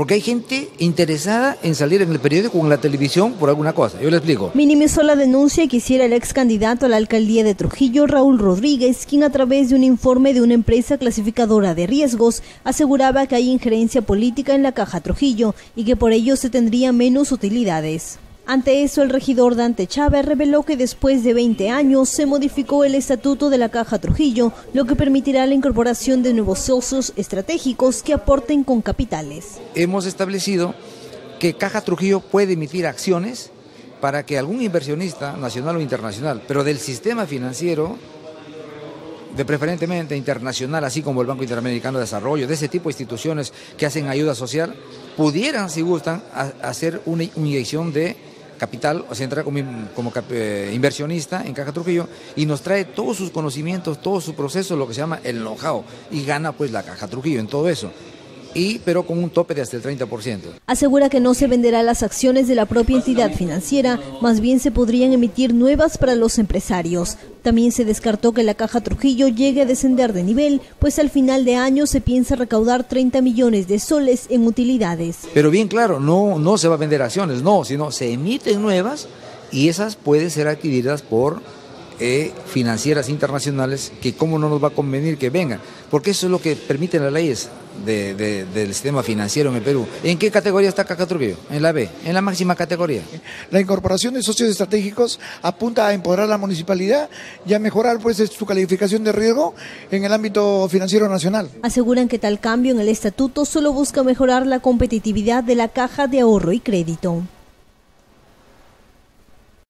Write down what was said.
porque hay gente interesada en salir en el periódico o en la televisión por alguna cosa. Yo le explico. Minimizó la denuncia que hiciera el ex candidato a la alcaldía de Trujillo, Raúl Rodríguez, quien a través de un informe de una empresa clasificadora de riesgos aseguraba que hay injerencia política en la caja Trujillo y que por ello se tendría menos utilidades. Ante eso, el regidor Dante Chávez reveló que después de 20 años se modificó el estatuto de la Caja Trujillo, lo que permitirá la incorporación de nuevos socios estratégicos que aporten con capitales. Hemos establecido que Caja Trujillo puede emitir acciones para que algún inversionista, nacional o internacional, pero del sistema financiero, de preferentemente internacional, así como el Banco Interamericano de Desarrollo, de ese tipo de instituciones que hacen ayuda social, pudieran, si gustan, hacer una inyección de capital, o sea, entra como, como eh, inversionista en Caja Trujillo y nos trae todos sus conocimientos, todo su proceso, lo que se llama el know-how, y gana pues la Caja Trujillo en todo eso y pero con un tope de hasta el 30%. Asegura que no se venderá las acciones de la propia entidad financiera, más bien se podrían emitir nuevas para los empresarios. También se descartó que la Caja Trujillo llegue a descender de nivel, pues al final de año se piensa recaudar 30 millones de soles en utilidades. Pero bien claro, no, no se va a vender acciones, no, sino se emiten nuevas y esas pueden ser adquiridas por eh, financieras internacionales que cómo no nos va a convenir que vengan, porque eso es lo que permiten las leyes del sistema financiero en el Perú. ¿En qué categoría está Caja Trujillo? En la B, en la máxima categoría. La incorporación de socios estratégicos apunta a empoderar la municipalidad y a mejorar pues su calificación de riesgo en el ámbito financiero nacional. Aseguran que tal cambio en el estatuto solo busca mejorar la competitividad de la caja de ahorro y crédito.